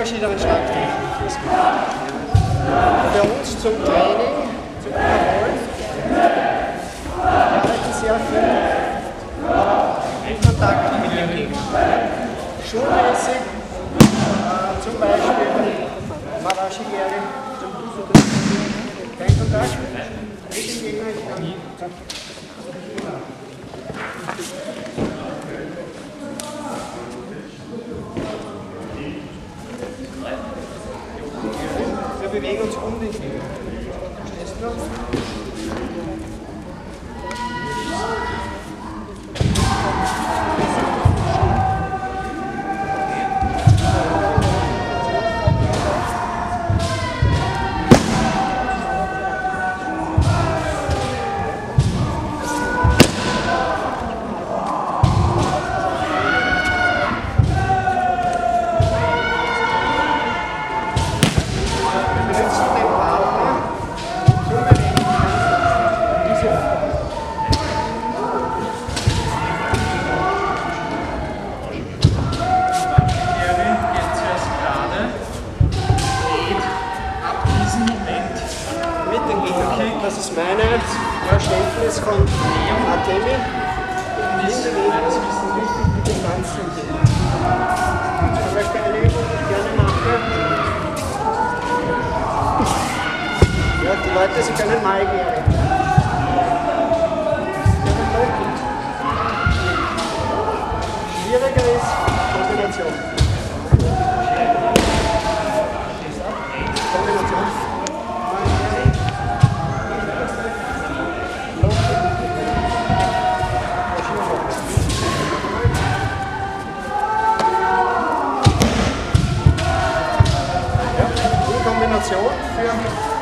verschiedenen Schlagtechniken. Für uns zum Training, zum Wiederholen, arbeiten sehr viel in Kontakt mit dem Gegner. Schulmäßig, äh, zum Beispiel Marashi-Geri, kein Kontakt mit dem Gegner. Wir bewegen uns um den Gegner. Verstehst du? Moment mit den Gegnern. Das ist meine Verständnis von Artemi. bis In Bewegung eines ist Wissens wichtig mit dem ganzen Gegner. Zum Beispiel eine Übung, die ich gerne mache. Ja, die Leute, sie können mal gehen. Schwieriger ist. Kombination. Ja, die Kombination für